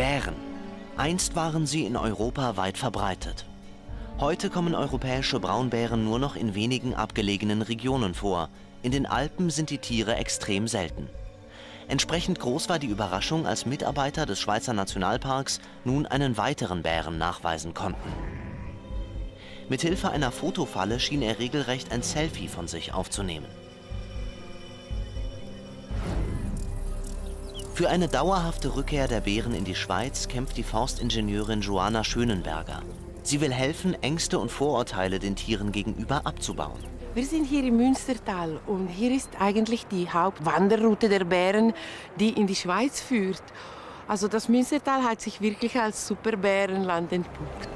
Bären. Einst waren sie in Europa weit verbreitet. Heute kommen europäische Braunbären nur noch in wenigen abgelegenen Regionen vor. In den Alpen sind die Tiere extrem selten. Entsprechend groß war die Überraschung, als Mitarbeiter des Schweizer Nationalparks nun einen weiteren Bären nachweisen konnten. Mithilfe einer Fotofalle schien er regelrecht ein Selfie von sich aufzunehmen. Für eine dauerhafte Rückkehr der Bären in die Schweiz kämpft die Forstingenieurin Joanna Schönenberger. Sie will helfen, Ängste und Vorurteile den Tieren gegenüber abzubauen. Wir sind hier im Münstertal und hier ist eigentlich die Hauptwanderroute der Bären, die in die Schweiz führt. Also das Münstertal hat sich wirklich als Superbärenland entpuppt.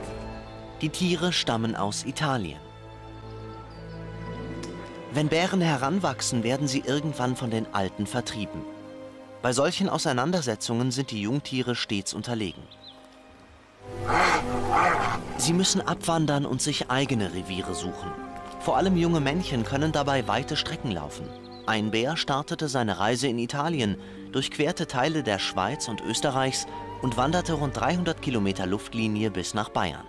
Die Tiere stammen aus Italien. Wenn Bären heranwachsen, werden sie irgendwann von den Alten vertrieben. Bei solchen Auseinandersetzungen sind die Jungtiere stets unterlegen. Sie müssen abwandern und sich eigene Reviere suchen. Vor allem junge Männchen können dabei weite Strecken laufen. Ein Bär startete seine Reise in Italien, durchquerte Teile der Schweiz und Österreichs und wanderte rund 300 Kilometer Luftlinie bis nach Bayern.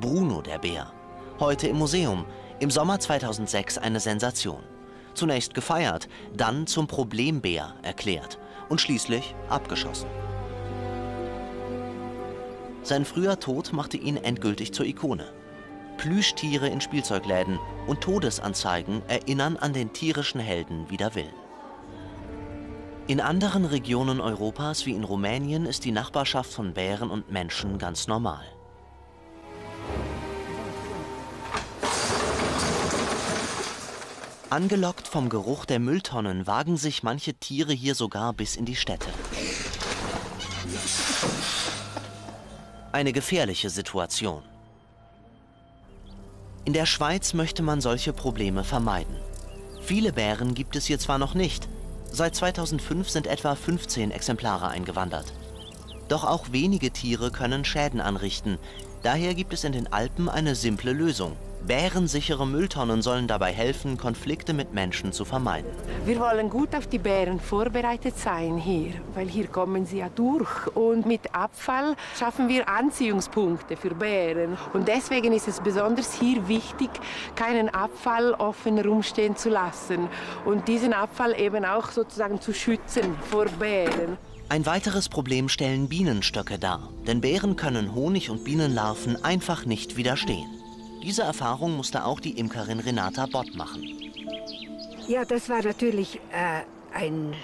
Bruno der Bär, heute im Museum, im Sommer 2006 eine Sensation. Zunächst gefeiert, dann zum Problembär erklärt und schließlich abgeschossen. Sein früher Tod machte ihn endgültig zur Ikone. Plüschtiere in Spielzeugläden und Todesanzeigen erinnern an den tierischen Helden wider Willen. In anderen Regionen Europas wie in Rumänien ist die Nachbarschaft von Bären und Menschen ganz normal. Angelockt vom Geruch der Mülltonnen wagen sich manche Tiere hier sogar bis in die Städte. Eine gefährliche Situation. In der Schweiz möchte man solche Probleme vermeiden. Viele Bären gibt es hier zwar noch nicht. Seit 2005 sind etwa 15 Exemplare eingewandert. Doch auch wenige Tiere können Schäden anrichten. Daher gibt es in den Alpen eine simple Lösung. Bärensichere Mülltonnen sollen dabei helfen, Konflikte mit Menschen zu vermeiden. Wir wollen gut auf die Bären vorbereitet sein hier, weil hier kommen sie ja durch. Und mit Abfall schaffen wir Anziehungspunkte für Bären. Und deswegen ist es besonders hier wichtig, keinen Abfall offen rumstehen zu lassen und diesen Abfall eben auch sozusagen zu schützen vor Bären. Ein weiteres Problem stellen Bienenstöcke dar, denn Bären können Honig und Bienenlarven einfach nicht widerstehen. Diese Erfahrung musste auch die Imkerin Renata Bott machen. Ja, das war natürlich äh, ein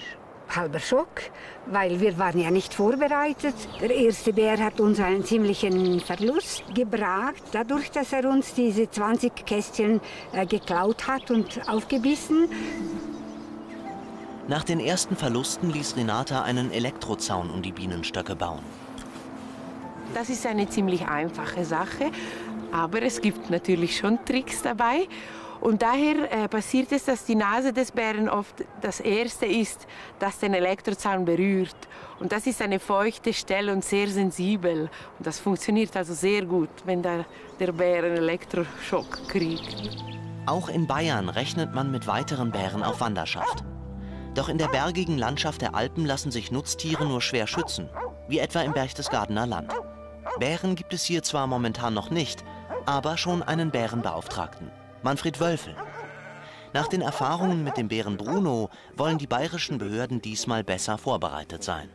halber Schock, weil wir waren ja nicht vorbereitet. Der erste Bär hat uns einen ziemlichen Verlust gebracht, dadurch, dass er uns diese 20 Kästchen äh, geklaut hat und aufgebissen. Nach den ersten Verlusten ließ Renata einen Elektrozaun um die Bienenstöcke bauen. Das ist eine ziemlich einfache Sache. Aber es gibt natürlich schon Tricks dabei. Und daher äh, passiert es, dass die Nase des Bären oft das erste ist, das den Elektrozaun berührt. Und das ist eine feuchte Stelle und sehr sensibel. Und das funktioniert also sehr gut, wenn da der Bär einen Elektroschock kriegt. Auch in Bayern rechnet man mit weiteren Bären auf Wanderschaft. Doch in der bergigen Landschaft der Alpen lassen sich Nutztiere nur schwer schützen, wie etwa im Berchtesgadener Land. Bären gibt es hier zwar momentan noch nicht, aber schon einen Bärenbeauftragten, Manfred Wölfel. Nach den Erfahrungen mit dem Bären Bruno wollen die bayerischen Behörden diesmal besser vorbereitet sein.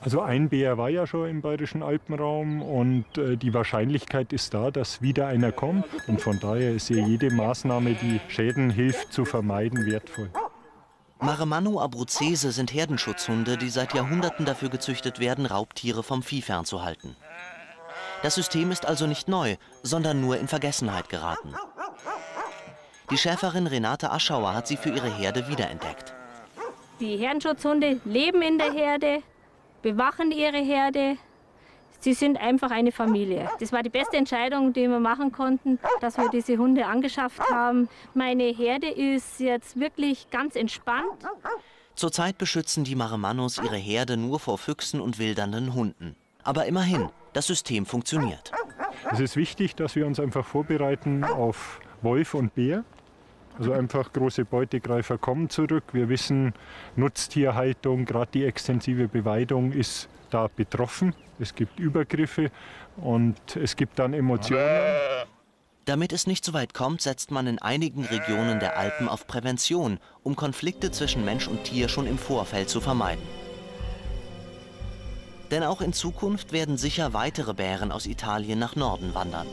Also ein Bär war ja schon im bayerischen Alpenraum und äh, die Wahrscheinlichkeit ist da, dass wieder einer kommt. Und von daher ist ja jede Maßnahme, die Schäden hilft zu vermeiden, wertvoll. Maremano abruzzese sind Herdenschutzhunde, die seit Jahrhunderten dafür gezüchtet werden, Raubtiere vom Vieh fernzuhalten. Das System ist also nicht neu, sondern nur in Vergessenheit geraten. Die Schäferin Renate Aschauer hat sie für ihre Herde wiederentdeckt. Die Herdenschutzhunde leben in der Herde, bewachen ihre Herde. Sie sind einfach eine Familie. Das war die beste Entscheidung, die wir machen konnten, dass wir diese Hunde angeschafft haben. Meine Herde ist jetzt wirklich ganz entspannt. Zurzeit beschützen die Maremanos ihre Herde nur vor Füchsen und wildernden Hunden. Aber immerhin, das System funktioniert. Es ist wichtig, dass wir uns einfach vorbereiten auf Wolf und Bär. Also einfach große Beutegreifer kommen zurück. Wir wissen, Nutztierhaltung, gerade die extensive Beweidung ist da betroffen. Es gibt Übergriffe und es gibt dann Emotionen. Damit es nicht so weit kommt, setzt man in einigen Regionen der Alpen auf Prävention, um Konflikte zwischen Mensch und Tier schon im Vorfeld zu vermeiden. Denn auch in Zukunft werden sicher weitere Bären aus Italien nach Norden wandern.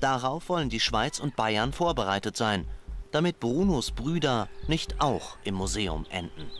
Darauf wollen die Schweiz und Bayern vorbereitet sein, damit Brunos Brüder nicht auch im Museum enden.